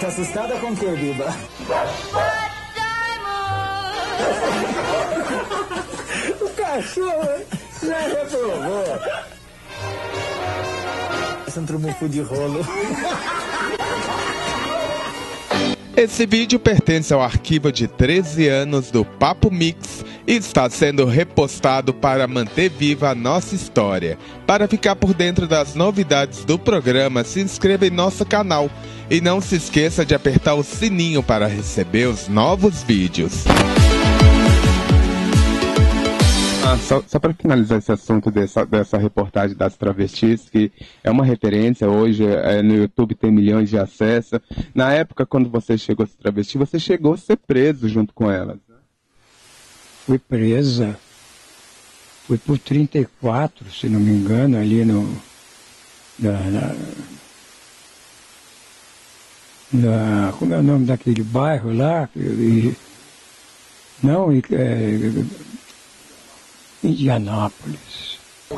Tá assustada com o que, Biba? o cachorro já reprovou. É um trumufo de rolo. Esse vídeo pertence ao arquivo de 13 anos do Papo Mix e está sendo repostado para manter viva a nossa história. Para ficar por dentro das novidades do programa, se inscreva em nosso canal e não se esqueça de apertar o sininho para receber os novos vídeos. Só, só para finalizar esse assunto dessa, dessa reportagem das travestis, que é uma referência, hoje é, no YouTube tem milhões de acessos. Na época, quando você chegou a ser travesti, você chegou a ser preso junto com elas. Né? Fui presa, fui por 34, se não me engano, ali no. Na, na, na, como é o nome daquele bairro lá? E, não, e, é, Indianápolis. O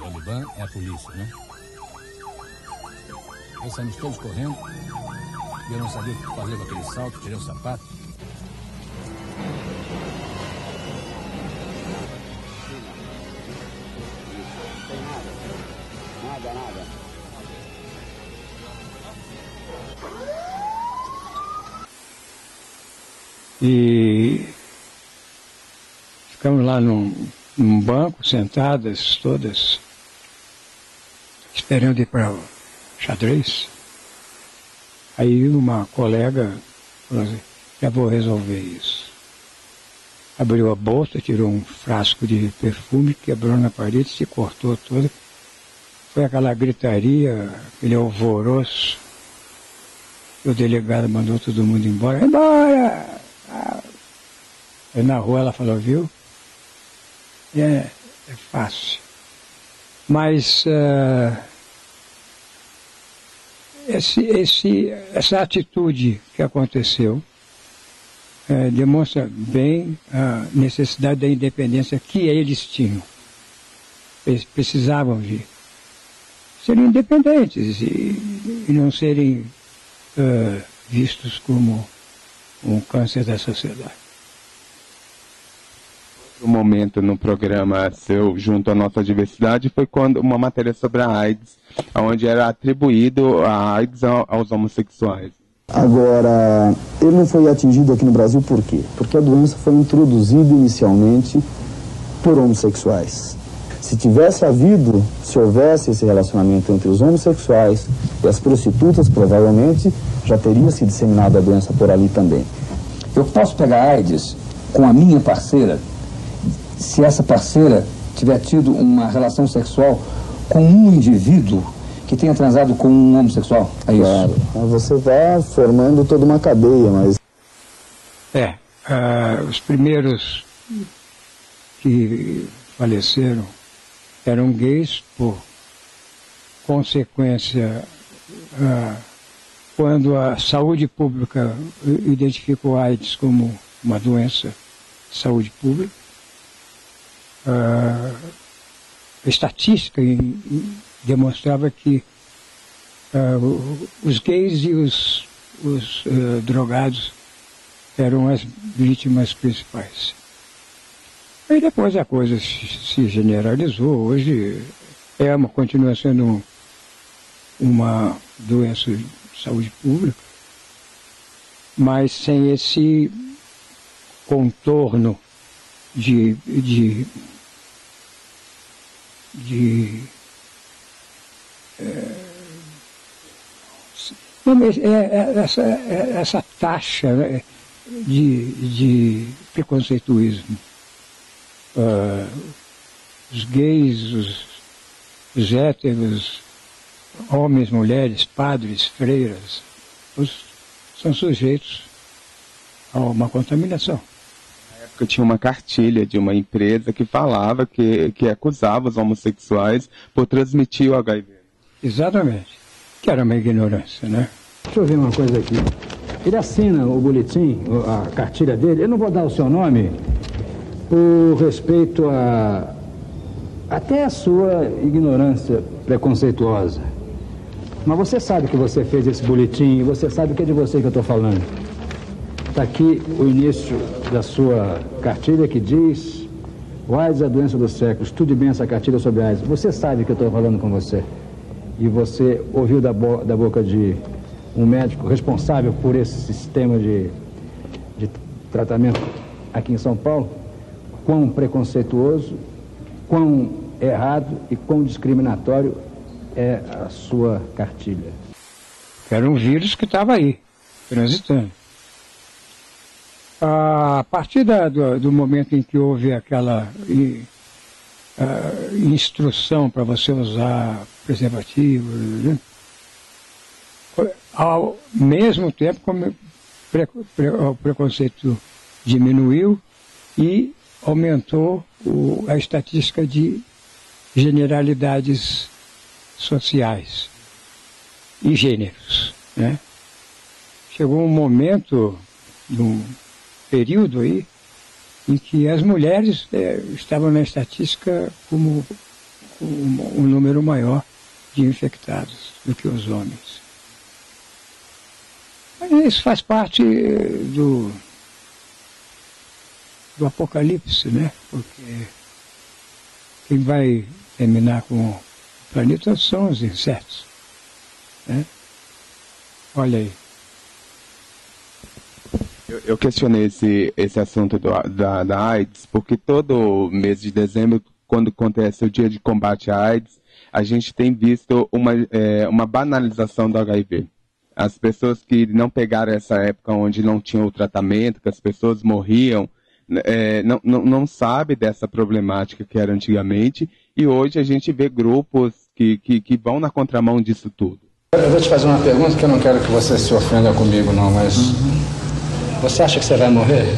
Talibã é a polícia, né? Nós saímos todos correndo. E eu não sabia o que fazer com aquele salto, tirei o sapato. E ficamos lá num, num banco, sentadas todas, esperando ir para o xadrez. Aí uma colega falou assim, já vou resolver isso. Abriu a bolsa, tirou um frasco de perfume, quebrou na parede, se cortou toda. Foi aquela gritaria, aquele alvoroço. O delegado mandou todo mundo embora. Embora! Aí na rua ela falou, viu? É, é fácil. Mas uh, esse, esse, essa atitude que aconteceu uh, demonstra bem a necessidade da independência que eles tinham. Eles precisavam de serem independentes e, e não serem uh, vistos como um câncer da sociedade. Outro momento no programa seu, junto à nossa diversidade, foi quando uma matéria sobre a AIDS, onde era atribuído a AIDS aos homossexuais. Agora, ele não foi atingido aqui no Brasil por quê? Porque a doença foi introduzida inicialmente por homossexuais. Se tivesse havido, se houvesse esse relacionamento entre os homossexuais e as prostitutas, provavelmente já teria se disseminado a doença por ali também. Eu posso pegar AIDS com a minha parceira se essa parceira tiver tido uma relação sexual com um indivíduo que tenha transado com um homossexual? É isso? Claro. Você vai formando toda uma cadeia, mas. É. Uh, os primeiros que faleceram eram gays por consequência. Uh, quando a saúde pública identificou a AIDS como uma doença de saúde pública, a estatística demonstrava que uh, os gays e os, os uh, drogados eram as vítimas principais. Aí depois a coisa se generalizou. Hoje é uma, continua sendo uma doença de saúde pública, mas sem esse contorno de, de de é, é, é, essa, é, essa taxa né, de, de preconceituismo. Uh, os gays, os, os héteros, homens, mulheres, padres, freiras, os, são sujeitos a uma contaminação época tinha uma cartilha de uma empresa que falava que, que acusava os homossexuais por transmitir o HIV. Exatamente. Que era uma ignorância, né? Deixa eu ver uma coisa aqui. Ele assina o boletim, a cartilha dele. Eu não vou dar o seu nome por respeito a, até a sua ignorância preconceituosa. Mas você sabe que você fez esse boletim e você sabe que é de você que eu estou falando. Está aqui o início da sua cartilha que diz o AIDS é a doença do século. Estude bem essa cartilha sobre AIDS. Você sabe que eu estou falando com você. E você ouviu da, bo da boca de um médico responsável por esse sistema de, de tratamento aqui em São Paulo, quão preconceituoso, quão errado e quão discriminatório é a sua cartilha. Era um vírus que estava aí, transitando. A partir da, do, do, momento em que houve aquela e, uh, instrução para você usar preservativo, né? ao mesmo tempo como pre, pre, o preconceito diminuiu e aumentou o, a estatística de generalidades sociais e gêneros. Né? Chegou um momento, num período aí, em que as mulheres é, estavam na estatística como um, um número maior de infectados do que os homens. Isso faz parte do, do apocalipse, né? Porque quem vai terminar com o planeta são os insetos. Né? Olha aí. Eu, eu questionei esse, esse assunto do, da, da AIDS, porque todo mês de dezembro, quando acontece o dia de combate à AIDS, a gente tem visto uma, é, uma banalização do HIV. As pessoas que não pegaram essa época onde não tinha o tratamento, que as pessoas morriam, é, não, não, não sabe dessa problemática que era antigamente, e hoje a gente vê grupos que, que, que vão na contramão disso tudo. Eu vou te fazer uma pergunta que eu não quero que você se ofenda comigo, não, mas. Uhum. Você acha que você vai morrer?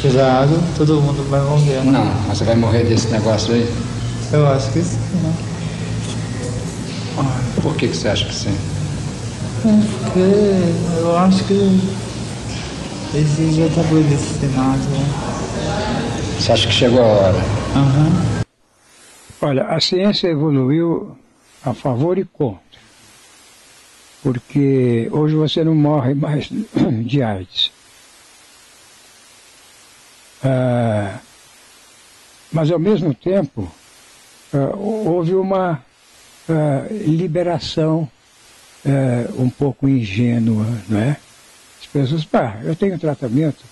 Cuidado, todo mundo vai morrer. Não, mas você vai morrer desse negócio aí? Eu acho que sim. Né? Por que, que você acha que sim? Porque eu acho que esse já está predestinado. Né? Você acha que chegou a hora? Uhum. Olha, a ciência evoluiu a favor e contra. Porque hoje você não morre mais de AIDS. Ah, mas ao mesmo tempo ah, houve uma ah, liberação um pouco ingênua, não é? As pessoas, pá, eu tenho tratamento,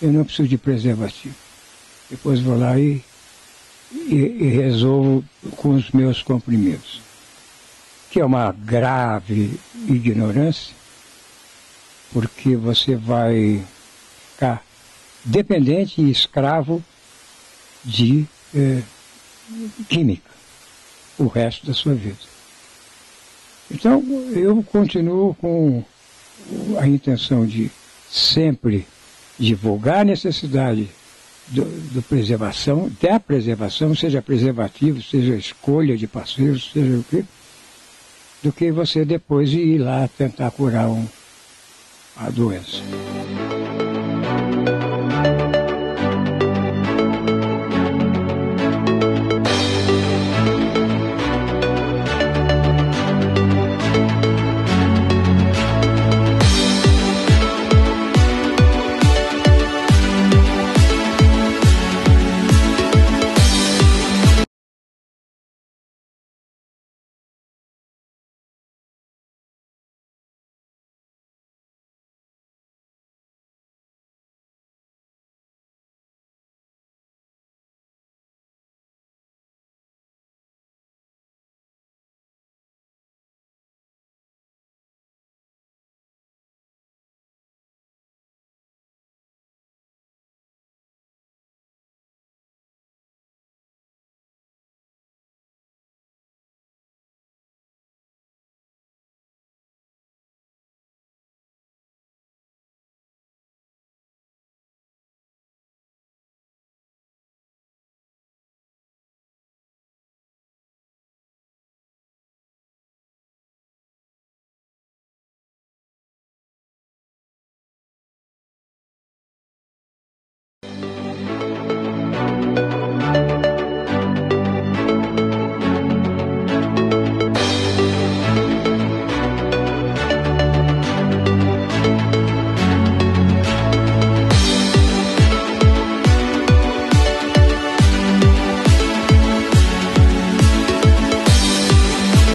eu não preciso de preservativo. Depois vou lá e, e, e resolvo com os meus comprimidos. Que é uma grave ignorância, porque você vai ficar dependente e escravo de eh, química o resto da sua vida. Então, eu continuo com a intenção de sempre divulgar a necessidade do, do, preservação, da preservação, seja preservativo, seja escolha de parceiros, seja o quê, do que você depois ir lá tentar curar um, a doença.